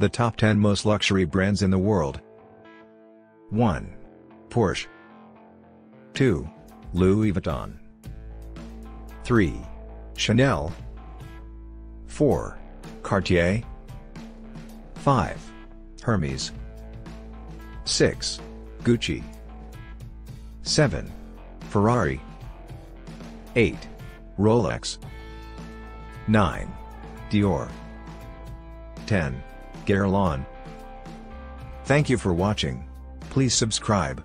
The top 10 most luxury brands in the world. 1. Porsche 2. Louis Vuitton 3. Chanel 4. Cartier 5. Hermes 6. Gucci 7. Ferrari 8. Rolex 9. Dior 10. Guerlain Thank you for watching. Please subscribe.